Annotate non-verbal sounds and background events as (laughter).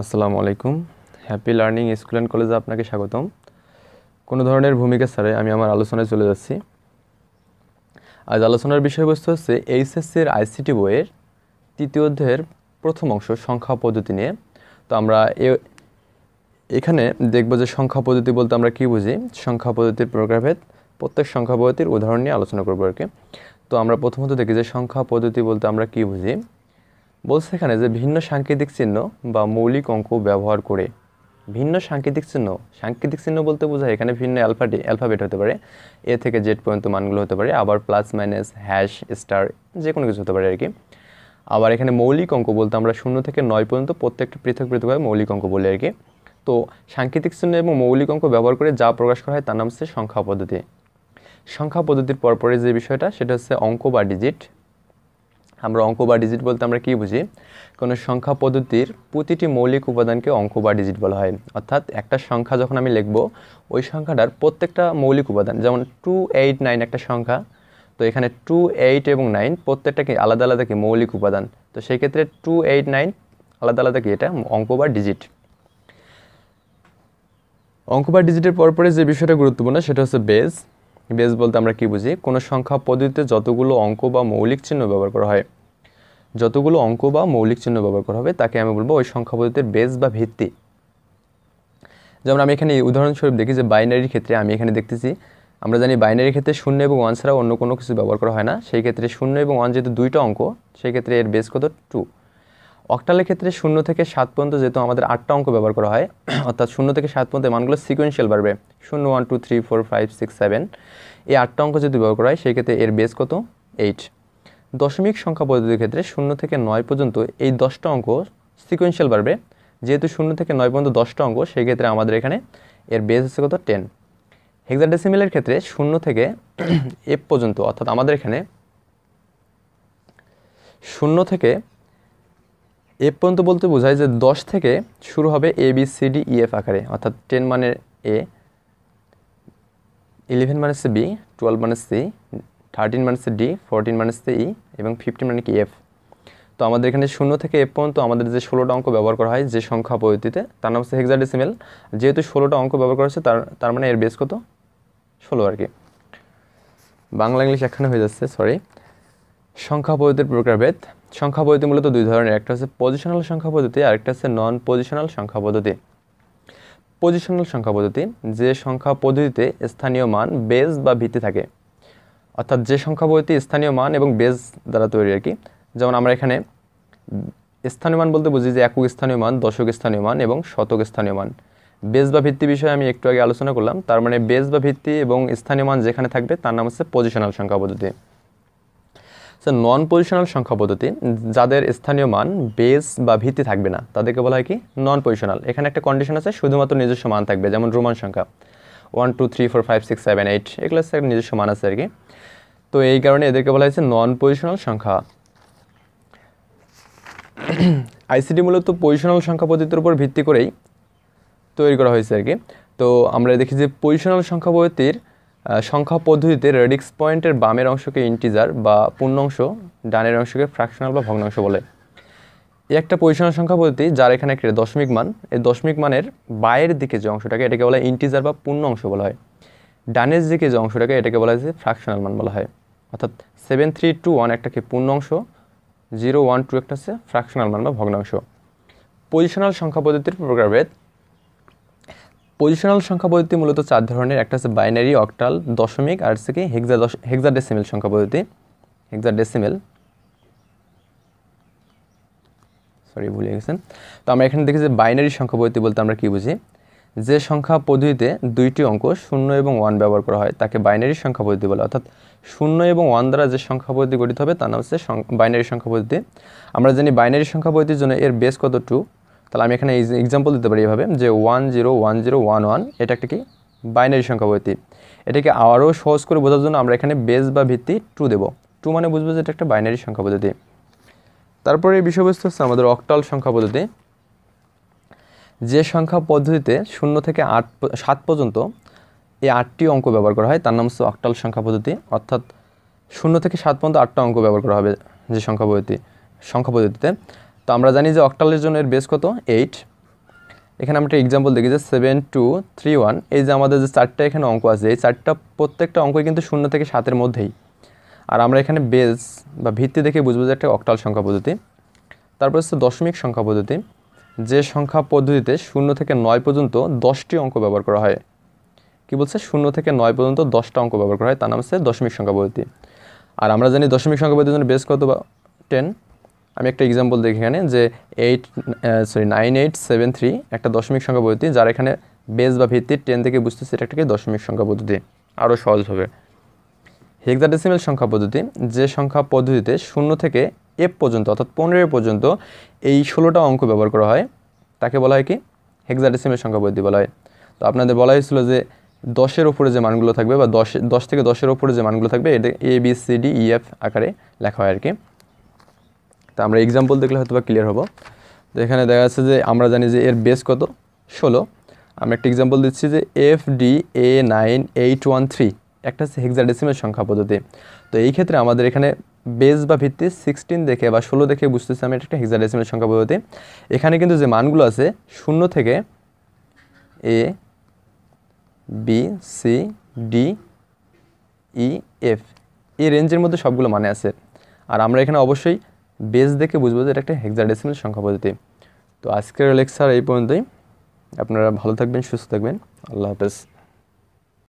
আসসালামু আলাইকুম। Happy learning school and কলেজে আপনাকে স্বাগতম। কোনো ধরনের ভূমিকা ছাড়ে আমি আমার আলোচনায় চলে যাচ্ছি। আজ আলোচনার বিষয়বস্তু হচ্ছে এইচএসসির আইসিটি বইয়ের তৃতীয় অধ্যায়ের প্রথম অংশ, সংখ্যা পদ্ধতি নিয়ে। তো আমরা এখানে দেখব যে সংখ্যা পদ্ধতি বলতে আমরা কী বুঝি। সংখ্যা পদ্ধতির প্রকারভেদ, প্রত্যেক সংখ্যা পদ্ধতির উদাহরণ নিয়ে আলোচনা করব আর কি। তো আমরা প্রথমত দেখি যে সংখ্যা পদ্ধতি বলতে আমরা কী বুঝি। বলছে এখানে যে ভিন্ন সাংকেতিক চিহ্ন বা মৌলিক অঙ্ক ব্যবহার করে ভিন্ন সাংকেতিক চিহ্ন সাংকেতিক চিহ্ন বলতে বোঝায় এখানে ভিন্ন অ্যালফাটি অ্যালফাবেট হতে পারে। এ থেকে জেড পর্যন্ত মানগুলো হতে পারে, আবার প্লাস মাইনাস হ্যাশ স্টার যে কোনো কিছু হতে পারে আর কি। আবার এখানে মৌলিক অঙ্ক বলতে আমরা শূন্য থেকে নয় পর্যন্ত প্রত্যেকটা পৃথক পৃথকভাবে মৌলিক অঙ্ক বলি আর কি। তো সাংকেতিক চিহ্ন এবং মৌলিক অঙ্ক ব্যবহার করে যা প্রকাশ করা হয় তার নাম হচ্ছে সংখ্যা পদ্ধতি। সংখ্যা পদ্ধতির পরপরে যে বিষয়টা, সেটা হচ্ছে অঙ্ক বা ডিজিট আমরা অঙ্ক বা ডিজিট বলতে আমরা কী বুঝি? কোনো সংখ্যা পদ্ধতির প্রতিটি মৌলিক উপাদানকে অঙ্ক বা ডিজিট বলা হয়। অর্থাৎ একটা সংখ্যা যখন আমি লিখব, ওই সংখ্যাটার প্রত্যেকটা মৌলিক উপাদান, যেমন টু এইট নাইন একটা সংখ্যা, তো এখানে টু এইট এবং নাইন প্রত্যেকটা কি আলাদা আলাদা কি মৌলিক উপাদান? তো সেই ক্ষেত্রে টু এইট নাইন আলাদা আলাদা কি এটা? অঙ্ক বা ডিজিট অঙ্ক বা ডিজিটের পরপরে যে বিষয়টা গুরুত্বপূর্ণ, সেটা হচ্ছে বেজ বেজ বলতে আমরা কি বুঝি? কোনো সংখ্যা পদ্ধতিতে যতগুলো অঙ্ক বা মৌলিক চিহ্ন ব্যবহার করা হয়। যতগুলো অঙ্ক বা মৌলিক চিহ্ন ব্যবহার করা হবে, তাকে আমি বলব ওই সংখ্যা পদ্ধতির বেস বা ভিত্তি। যেমন আমি এখানে উদাহরণস্বরূপ দেখি যে বাইনারির ক্ষেত্রে আমি এখানে দেখতেছি, আমরা জানি বাইনারির ক্ষেত্রে শূন্য এবং ওয়ান ছাড়া অন্য কোনো কিছু ব্যবহার করা হয় না। সেই ক্ষেত্রে শূন্য এবং ওয়ান যেহেতু দুইটা অঙ্ক, সেই ক্ষেত্রে এর বেস কত? টু অক্টালের ক্ষেত্রে শূন্য থেকে সাত পর্যন্ত যেহেতু আমাদের আটটা অঙ্ক ব্যবহার করা হয়, (clears throat) অর্থাৎ শূন্য থেকে সাত পর্যন্ত মানগুলো সিকোয়েন্সিয়াল বাড়বে। শূন্য one two three four five six seven এই আটটা অঙ্ক যদি ব্যবহার করা হয়, সেই ক্ষেত্রে এর বেস কত? এইট দশমিক সংখ্যা পদ্ধতির ক্ষেত্রে শূন্য থেকে নয় পর্যন্ত এই দশটা অঙ্ক সিকোয়েন্সিয়াল বাড়বে যেহেতু শূন্য থেকে নয় পর্যন্ত দশটা অঙ্ক সেই ক্ষেত্রে আমাদের এখানে এর বেস হচ্ছে কত? টেন হেক্সাডেসিমেলের ক্ষেত্রে শূন্য থেকে (clears throat) এফ পর্যন্ত, অর্থাৎ আমাদের এখানে শূন্য থেকে এফ পর্যন্ত বলতে বোঝায় যে দশ থেকে শুরু হবে A B C D E F আকারে। অর্থাৎ টেন মানে এ ইলেভেন মানে হচ্ছে বি টুয়েলভ মানে সি থার্টিন মানে ডি ফোরটিন হচ্ছে ই এবং ফিফটিন মানে কি এফ তো আমাদের এখানে শূন্য থেকে এফ পর্যন্ত আমাদের যে ষোলোটা অঙ্ক ব্যবহার করা হয়, যে সংখ্যা পদ্ধতিতে, তার নাম হচ্ছে হেক্সাডেসিমেল যেহেতু ষোলোটা অঙ্ক ব্যবহার করা হচ্ছে, তার তার মানে এর বেস কত? ষোলো আর কি। বাংলা ইংলিশ এখানে হয়ে যাচ্ছে সরি সংখ্যা পদ্ধতির প্রকারভেদ। সংখ্যা পদ্ধতি মূলত দুই ধরনের, একটা হচ্ছে পজিশনাল সংখ্যা পদ্ধতি, আর একটা হচ্ছে নন পজিশনাল সংখ্যা পদ্ধতি। পজিশনাল সংখ্যা পদ্ধতি, যে সংখ্যা পদ্ধতিতে স্থানীয় মান বেজ বা ভিত্তি থাকে। অর্থাৎ যে সংখ্যা পদ্ধতি স্থানীয় মান এবং বেজ দ্বারা তৈরি আর কি, যেমন আমরা এখানে স্থানীয় মান বলতে বুঝি যে একক স্থানীয় মান, দশক স্থানীয় মান এবং শতক স্থানীয় মান। বেজ বা ভিত্তি বিষয়ে আমি একটু আগে আলোচনা করলাম, তার মানে বেজ বা ভিত্তি এবং স্থানীয় মান যেখানে থাকবে তার নাম হচ্ছে পজিশনাল সংখ্যা পদ্ধতি। নন পজিশনাল সংখ্যা পদ্ধতি, যাদের স্থানীয় মান বেস বা ভিত্তি থাকবে না, তাদেরকে বলা হয় কি? নন পজিশনাল এখানে একটা কন্ডিশন আছে, শুধুমাত্র নিজস্ব মান থাকবে, যেমন রোমান সংখ্যা। One two three four five six seven eight এগুলো হচ্ছে একটা নিজস্ব মান আছে আর কি। তো এই কারণে এদেরকে বলা হয়েছে নন পজিশনাল সংখ্যা আইসিডি মূলত পজিশনাল সংখ্যা পদ্ধতির উপর ভিত্তি করেই তৈরি করা হয়েছে আর কি। তো আমরা দেখি যে পজিশনাল সংখ্যা পদ্ধতির সংখ্যা পদ্ধতিতে রেডিক্স পয়েন্টের বামের অংশকে ইন্টিজার বা পূর্ণাংশ, ডানের অংশকে ফ্র্যাকশনাল বা ভগ্নাংশ বলে। এই একটা পজিশনাল সংখ্যা পদ্ধতি যার এখানে একটা দশমিক মান, এই দশমিক মানের বাইরের দিকে যে অংশটাকে এটাকে বলা হয় ইন্টিজার বা পূর্ণ অংশ বলা হয়। ডানের দিকে যে অংশটাকে এটাকে বলা হয় যে ফ্র্যাকশনাল মান বলা হয়। অর্থাৎ সেভেন থ্রি টু ওয়ান একটাকে পূর্ণ অংশ জিরো ওয়ান টু একটা হচ্ছে ফ্র্যাকশনাল মান বা ভগ্নাংশ। পজিশনাল সংখ্যা পদ্ধতির প্রকারভেদ পজিশনাল সংখ্যা পদ্ধতি মূলত চার ধরনের, একটা হচ্ছে বাইনারি অক্টাল দশমিক, আর হচ্ছে কি হেক্সা দশ হেক্সাডেসিমেল সংখ্যা পদ্ধতি। হেক্সাডেসিমেল সরি ভুলে গেছেন। তো আমরা এখানে দেখি যে বাইনারি সংখ্যা পদ্ধতি বলতে আমরা কি বুঝি? যে সংখ্যা পদ্ধতিতে দুইটি অঙ্ক শূন্য এবং ওয়ান ব্যবহার করা হয়, তাকে বাইনারি সংখ্যা পদ্ধতি বলে। অর্থাৎ শূন্য এবং ওয়ান দ্বারা যে সংখ্যা পদ্ধতি গঠিত হবে, তার নাম হচ্ছে বাইনারি সংখ্যা পদ্ধতি। আমরা জানি বাইনারি সংখ্যা পদ্ধতির জন্য এর বেস কত টু তাহলে আমি এখানে এক্সাম্পল দিতে পারি এভাবে, যে one zero one zero one one এটা একটা কি? বাইনারি সংখ্যা পদ্ধতি। এটাকে আরও সহজ করে বোঝার জন্য আমরা এখানে বেস বা ভিত্তি টু দেবো। টু মানে বুঝব যে এটা একটা বাইনারি সংখ্যা পদ্ধতি। তারপরে এই বিষয়বস্তু হচ্ছে আমাদের অক্টাল সংখ্যা পদ্ধতি। যে সংখ্যা পদ্ধতিতে শূন্য থেকে আট সাত পর্যন্ত এই আটটি অঙ্ক ব্যবহার করা হয়, তার নাম হচ্ছে অক্টাল সংখ্যা পদ্ধতি। অর্থাৎ শূন্য থেকে সাত পর্যন্ত আটটা অঙ্ক ব্যবহার করা হবে যে সংখ্যা পদ্ধতি, সংখ্যা পদ্ধতিতে। তো আমরা জানি যে অক্টালের জন্য এর বেস কত? এইট এখানে আমরা একটা এক্সাম্পল দেখি যে সেভেন টু থ্রি ওয়ান এই যে আমাদের যে চারটা এখানে অঙ্ক আছে, এই চারটা প্রত্যেকটা অঙ্কই কিন্তু শূন্য থেকে সাতের মধ্যেই। আর আমরা এখানে বেস বা ভিত্তি দেখে বুঝব যে একটা অক্টাল সংখ্যা পদ্ধতি। তারপর হচ্ছে দশমিক সংখ্যা পদ্ধতি, যে সংখ্যা পদ্ধতিতে শূন্য থেকে নয় পর্যন্ত দশটি অঙ্ক ব্যবহার করা হয়। কি বলছে? শূন্য থেকে নয় পর্যন্ত দশটা অঙ্ক ব্যবহার করা হয়, তার নাম হচ্ছে দশমিক সংখ্যা পদ্ধতি। আর আমরা জানি দশমিক সংখ্যা পদ্ধতির জন্য বেস কত বা টেন আমি একটা এক্সাম্পল দেখি এখানে যে eight sorry nine eight seven three একটা দশমিক সংখ্যা পদ্ধতি, যার এখানে বেস বা ভিত্তি টেন থেকে বুঝতেছি এটা একটাকে দশমিক সংখ্যা পদ্ধতি। আরও সহজভাবে হেক্সাডেসিমেল সংখ্যা পদ্ধতি, যে সংখ্যা পদ্ধতিতে শূন্য থেকে এফ পর্যন্ত, অর্থাৎ পনেরো পর্যন্ত এই ষোলোটা অঙ্ক ব্যবহার করা হয়, তাকে বলা হয় কি? হেক্সাডেসিমেল সংখ্যা পদ্ধতি বলা হয়। তো আপনাদের বলা হয়েছিল যে দশের ওপরে যে মানগুলো থাকবে বা দশ দশ থেকে দশের ওপরে যে মানগুলো থাকবে, এটা A B C D E F আকারে লেখা হয় আর কি। তো আমরা এক্সাম্পল দেখলে হয়তো বা ক্লিয়ার হব। তো এখানে দেখা যাচ্ছে যে আমরা জানি যে এর বেস কত? ষোলো। আমরা একটা এক্সাম্পল দিচ্ছি যে F D A nine eight one three একটা হচ্ছে হেক্সাডেসিমেল সংখ্যা পদ্ধতি। তো এই ক্ষেত্রে আমাদের এখানে বেস বা ভিত্তি সিক্সটিন দেখে বা ষোলো দেখে বুঝতেছি আমি এটা একটা হেক্সাডেসিমেল সংখ্যা পদ্ধতি। এখানে কিন্তু যে মানগুলো আছে, শূন্য থেকে A B C D E F এই রেঞ্জের মধ্যে সবগুলো মানে আছে। আর আমরা এখানে অবশ্যই বেস দেখে বুঝব যে এটা একটা হেক্সাডেসিমেল সংখ্যা পদ্ধতি। তো আজকের লেকচার এই পর্যন্তই। আপনারা ভালো থাকবেন, সুস্থ থাকবেন। আল্লাহ হাফেজ।